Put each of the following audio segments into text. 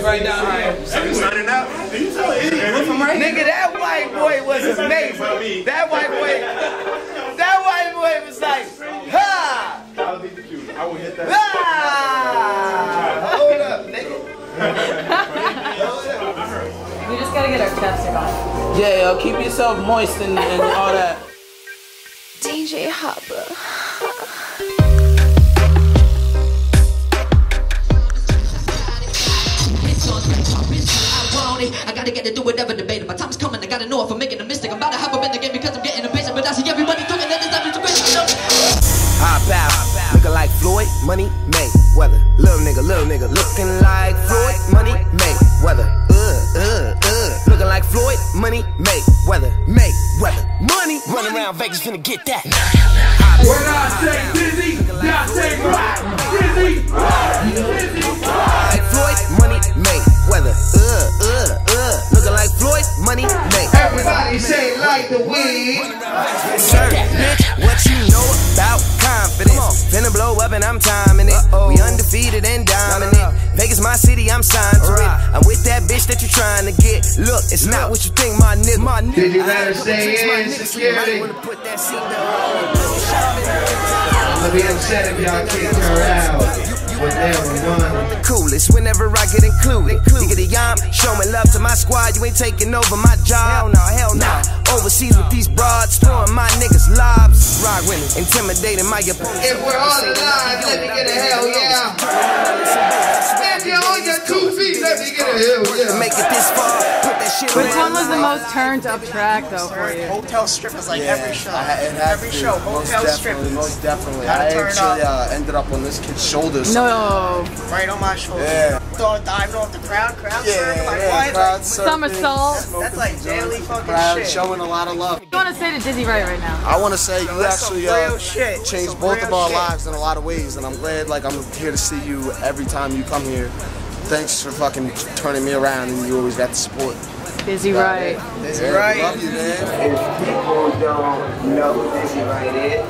boy right down here. Signing out. You tell idiot. Look from right Nigga, that white boy was amazing. That white boy, that white boy was like, ha! I'll be the cue. I will hit that. Ah! Hold up, nigga. We just gotta get our chapstick on. Yeah, yo, keep yourself moist and, and all that. DJ Hoppa. I gotta get to do whatever debated. My time's coming, I gotta know if I'm making a mistake. I'm about to hop up in the game because I'm getting impatient. But I see everybody talking that it's time to crazy. Hop out, looking like Floyd, money, May, weather. Little nigga, little nigga, looking like Floyd, money, May, weather. Uh, uh, uh. Looking like Floyd, money, May, weather, May, weather. Money, running around Vegas, finna get that. When I say dizzy, y'all say right. Dizzy, right. Dizzy, right. The. Sir, bitch, what you know about confidence? Finna blow up and I'm timing it. We undefeated and dominant. Vegas, my city, I'm signed to it. I'm with that bitch that you're trying to get. Look, it's not what you think, my nigga. My nigga. Did you let stay in nigga, so you might security? wanna put that seatbelt on. I'll be upset if y'all kick her out. There. Coolest whenever I get included. Nigga, the yam, showing love to my squad. You ain't taking over my job. Hell no, Rock with me, intimidating my opponents. If we're all alive, let me get a hell yeah. If you only got two feet, let me get a hell yeah. Make it this far, shit Which one was the most turned up track though for you? Hotel strip is like every show. I, it has every to, show, most hotel strip. definitely, most definitely. I actually up. uh, ended up on this kid's shoulders. No. Right on my shoulder. Yeah. Throwing diving off the crowd, crowd Yeah, surfing, like yeah, why? crowd Like, Somersault. that's like daily fucking crowd shit. showing a lot of love. What do you want to say to Dizzy Wright right now? I want to say you actually uh, shit. changed both of our shit. lives in a lot of ways, and I'm glad like I'm here to see you every time you come here. Thanks for fucking turning me around, and you always got the support. Dizzy Wright. Is Yeah, right? Love you, man. If people don't know who Dizzy Wright is,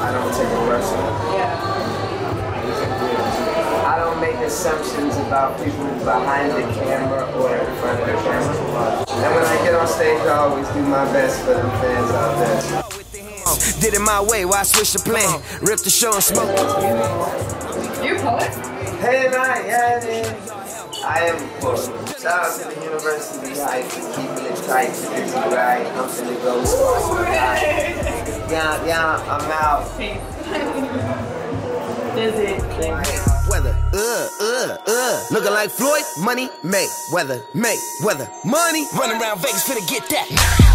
I don't take it personal. I don't make assumptions about people behind the camera or in front of the camera. And when I get on stage, I always do my best for the fans out there. Did it my way, why switch the plan? Rip the show and smoke. You poet? Hey, man, yeah, man. I am poor. Shout out to the University High for keeping it tight. It's right. I'm finna go. Yeah, yeah, I'm out. Dizzy. Weather, uh, uh, uh. Looking like Floyd, money, May, weather, May, weather, money. Running around Vegas, finna get that.